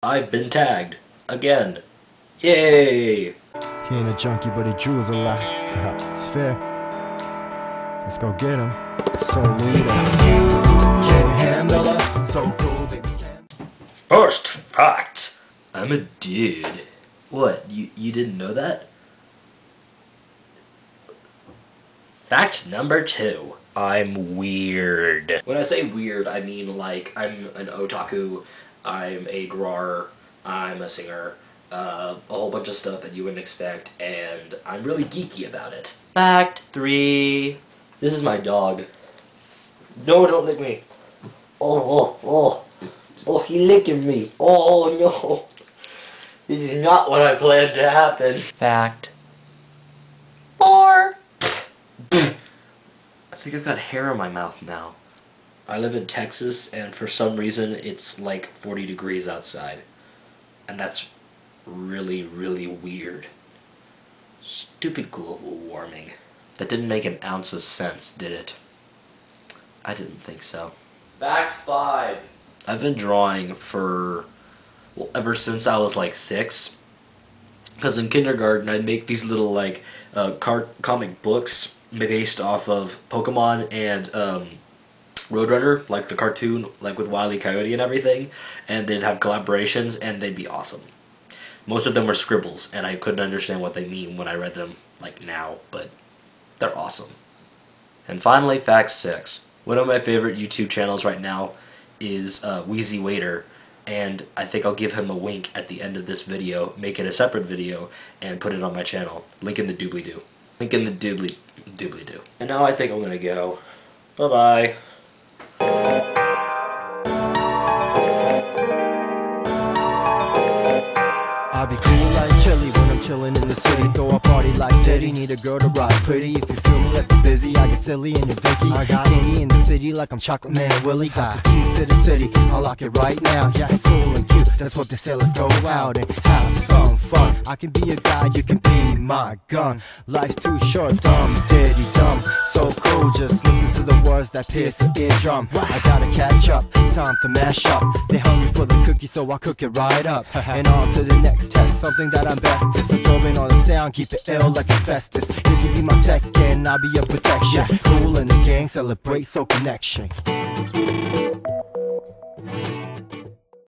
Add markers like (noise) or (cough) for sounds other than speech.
I've been tagged. Again. Yay! He ain't a junkie, but he drools a lot. it's fair. Let's go get him. Soul Eater. Can't handle us. So cool, baby. First fact. I'm a dude. What? You you didn't know that? Fact number two. I'm weird. When I say weird, I mean like I'm an otaku, I'm a drawer, I'm a singer, uh, a whole bunch of stuff that you wouldn't expect, and I'm really geeky about it. Fact three. This is my dog. No, don't lick me. Oh, oh, oh. Oh, he licking me. Oh, no. This is not what I planned to happen. Fact. Four. I think I've got hair in my mouth now. I live in Texas, and for some reason, it's like 40 degrees outside. And that's really, really weird. Stupid global warming. That didn't make an ounce of sense, did it? I didn't think so. Back 5. I've been drawing for, well, ever since I was like six. Because in kindergarten, I'd make these little, like, uh, car- comic books based off of Pokemon and um, Roadrunner, like the cartoon, like with Wile E. Coyote and everything. And they'd have collaborations, and they'd be awesome. Most of them were scribbles, and I couldn't understand what they mean when I read them, like now, but they're awesome. And finally, fact six. One of my favorite YouTube channels right now is uh, Wheezy Waiter, and I think I'll give him a wink at the end of this video, make it a separate video, and put it on my channel. Link in the doobly-doo. Link in the doobly doobly-doo. And now I think I'm gonna go. Bye-bye. I'll be cool like chili when I'm chillin' in the city. Throw a party like Diddy. Need a girl to ride pretty. If you feel me, let's get busy. I get silly in your Vicky. I got candy in the city like I'm Chocolate Man and Willie. Got the keys to the city. I'll lock it right now. Yeah, it's cool and. That's what they say. Let's go out and have some fun. I can be a guy, you can be my gun. Life's too short, dumb, diddy, dumb. So cool, just listen to the words that pierce the eardrum. I gotta catch up, time to mash up. They hungry for the cookie, so I cook it right up. (laughs) and on to the next test, something that I'm best at. Absorbing all the sound, keep it ill like asbestos. You can be my tech and I'll be your protection. Cool in the gang, celebrate, so connection.